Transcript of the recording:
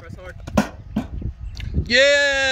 Press hard. Yeah!